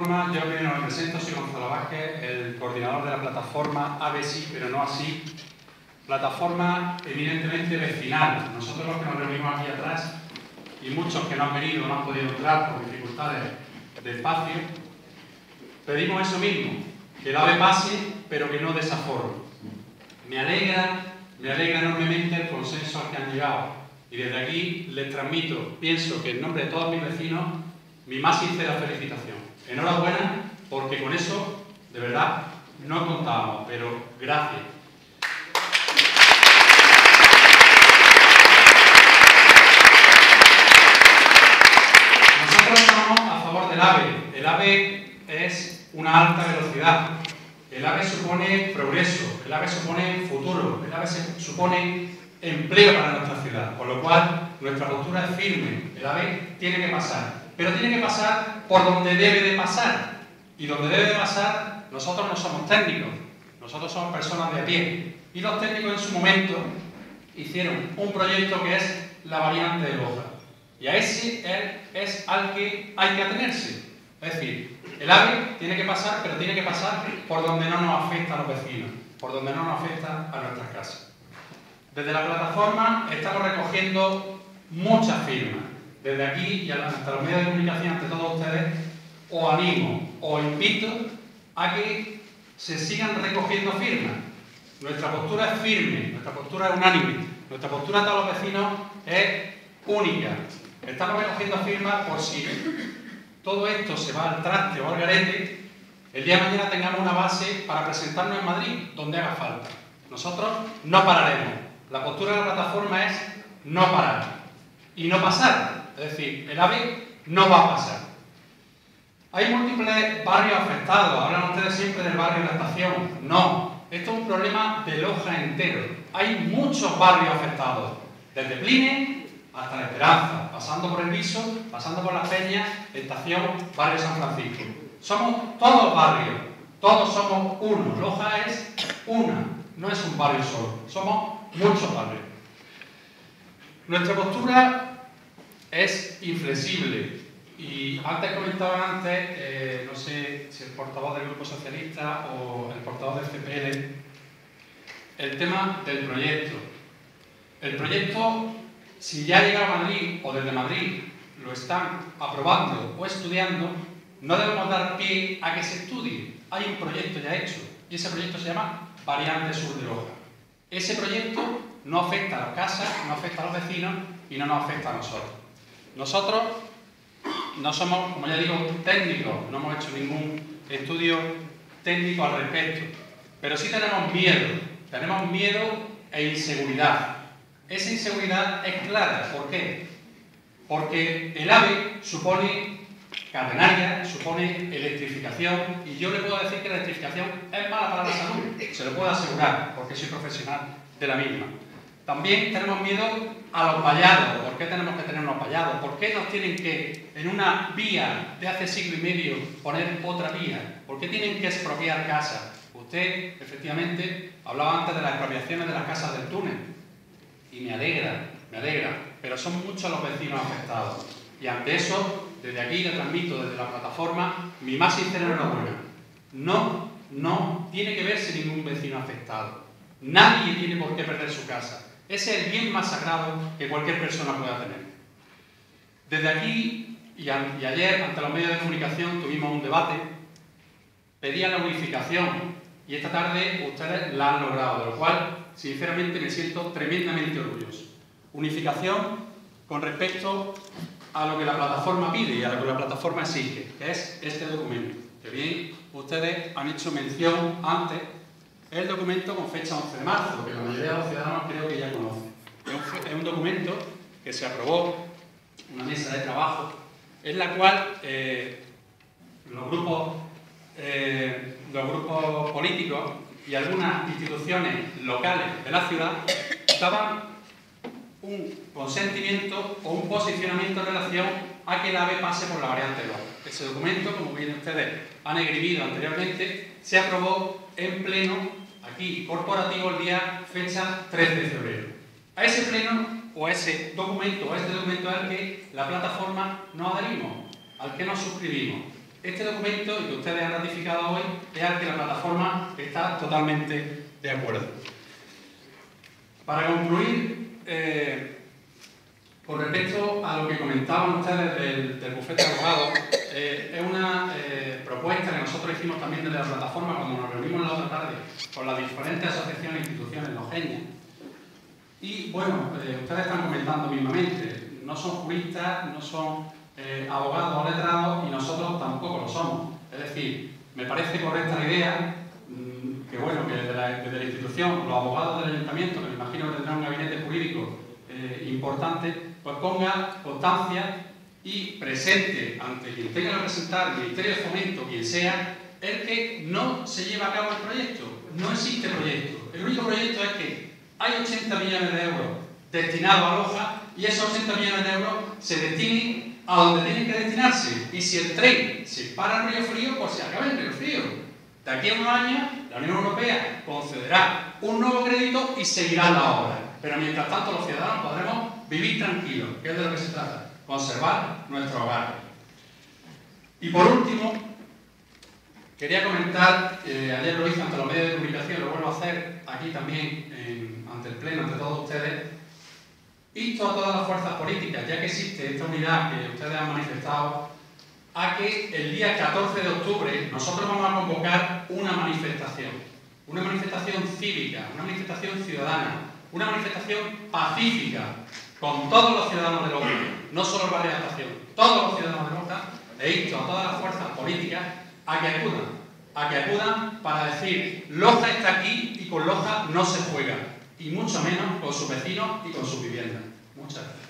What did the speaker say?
Yo primero me presento, soy Gonzalo Vázquez, el coordinador de la plataforma ABC, pero no así. Plataforma evidentemente vecinal. Nosotros los que nos reunimos aquí atrás y muchos que no han venido no han podido entrar por dificultades de espacio, pedimos eso mismo, que el AVE pase, pero que no desaforo. Me alegra, me alegra enormemente el consenso al que han llegado. Y desde aquí les transmito, pienso que en nombre de todos mis vecinos, mi más sincera felicitación. Enhorabuena, porque con eso, de verdad, no contábamos, pero gracias. Nosotros estamos a favor del AVE. El AVE es una alta velocidad. El AVE supone progreso, el AVE supone futuro, el AVE supone empleo para nuestra ciudad, con lo cual nuestra postura es firme. El AVE tiene que pasar pero tiene que pasar por donde debe de pasar. Y donde debe de pasar, nosotros no somos técnicos, nosotros somos personas de a pie. Y los técnicos en su momento hicieron un proyecto que es la variante de Loja. Y a ese es al que hay que atenerse. Es decir, el AVE tiene que pasar, pero tiene que pasar por donde no nos afecta a los vecinos, por donde no nos afecta a nuestras casas. Desde la plataforma estamos recogiendo muchas firmas desde aquí y hasta los medios de comunicación, ante todos ustedes, os animo, os invito a que se sigan recogiendo firmas. Nuestra postura es firme, nuestra postura es unánime, nuestra postura a todos los vecinos es única. Estamos recogiendo firmas por si todo esto se va al traste o al garete, el día de mañana tengamos una base para presentarnos en Madrid, donde haga falta. Nosotros no pararemos. La postura de la plataforma es no parar y no pasar. Es decir, el AVE no va a pasar. Hay múltiples barrios afectados. Hablan ustedes siempre del barrio de la estación. No. Esto es un problema de Loja entero. Hay muchos barrios afectados. Desde Pline hasta La Esperanza, pasando por el Viso, pasando por las Peñas, Estación, Barrio San Francisco. Somos todos barrios. Todos somos uno. Loja es una. No es un barrio solo. Somos muchos barrios. Nuestra postura es inflexible. Y antes comentaba antes, eh, no sé si el portavoz del Grupo Socialista o el portavoz del CPL, el tema del proyecto. El proyecto, si ya llega a Madrid o desde Madrid lo están aprobando o estudiando, no debemos dar pie a que se estudie. Hay un proyecto ya hecho y ese proyecto se llama Variante Sur de Loja. Ese proyecto no afecta a las casas, no afecta a los vecinos y no nos afecta a nosotros. Nosotros no somos, como ya digo, técnicos, no hemos hecho ningún estudio técnico al respecto, pero sí tenemos miedo, tenemos miedo e inseguridad. Esa inseguridad es clara, ¿por qué? Porque el AVE supone catenaria, supone electrificación, y yo le puedo decir que la electrificación es mala para la salud, se lo puedo asegurar, porque soy profesional de la misma. También tenemos miedo a los vallados. ¿Por qué tenemos que tener unos vallados? ¿Por qué nos tienen que, en una vía de hace siglo y medio, poner otra vía? ¿Por qué tienen que expropiar casas? Usted, efectivamente, hablaba antes de las expropiaciones de las casas del túnel. Y me alegra, me alegra. Pero son muchos los vecinos afectados. Y ante eso, desde aquí le transmito, desde la plataforma, mi más sincera enhorabuena. No, no tiene que verse ningún vecino afectado. Nadie tiene por qué perder su casa. Ese es el bien más sagrado que cualquier persona pueda tener. Desde aquí y, ayer, ante los medios de comunicación, tuvimos un debate, pedían la unificación y esta tarde ustedes la han logrado, de lo cual, sinceramente, me siento tremendamente orgulloso. Unificación con respecto a lo que la plataforma pide y a lo que la plataforma exige, que es este documento, que bien ustedes han hecho mención antes es el documento con fecha 11 de marzo, que la mayoría de los ciudadanos creo que ya conocen. Es un, documento que se aprobó, una mesa de trabajo, en la cual eh, los, grupos, eh, los grupos políticos y algunas instituciones locales de la ciudad daban un consentimiento o un posicionamiento en relación a que el AVE pase por la variante 2. Ese documento, como bien ustedes han escribido anteriormente, se aprobó en pleno aquí corporativo el día fecha 13 de febrero. A ese pleno o ese documento o este documento al que la plataforma nos adherimos, al que nos suscribimos. Este documento, y que ustedes han ratificado hoy, es al que la plataforma está totalmente de acuerdo. Para concluir, eh, con respecto a lo que comentaban ustedes del, bufete de abogados, eh, es una eh, propuesta que nosotros hicimos también desde la plataforma cuando nos reunimos la otra tarde con las diferentes asociaciones e instituciones genios. Y bueno, ustedes están comentando mismamente, no son juristas, no son abogados o letrados y nosotros tampoco lo somos. Es decir, me parece correcta la idea que bueno, que desde la, institución, los abogados del ayuntamiento, que me imagino que tendrán un gabinete jurídico eh, importante, pues ponga constancia y presente ante quien tenga que representar, el Ministerio de Fomento, quien sea, el que no se lleva a cabo el proyecto. No existe proyecto. El único proyecto es que hay 80 millones de euros destinados a Loja y esos 80 millones de euros se destinen a donde tienen que destinarse. Y si el tren se para en Río Frío, pues se acaba en Río Frío. De aquí a unos años, la Unión Europea concederá un nuevo crédito y seguirá la obra. Pero mientras tanto, los ciudadanos podremos vivir tranquilos, que es de lo que se trata, conservar nuestro hogar. Y por último, quería comentar, eh, ayer lo hice ante los medios de comunicación, lo vuelvo a hacer aquí también, ante el Pleno, ante todos ustedes, insto a todas las fuerzas políticas, ya que existe esta unidad que ustedes han manifestado, a que el día 14 de octubre nosotros vamos a convocar una manifestación, una manifestación cívica, una manifestación ciudadana, una manifestación pacífica con todos los ciudadanos de Loja, no solo el barrio de estación, todos los ciudadanos de Loja, e insto a todas las fuerzas políticas a que acudan, a que acudan para decir Loja está aquí y con Loja no se juega, y mucho menos con sus vecinos y con sus viviendas. Muchas gracias.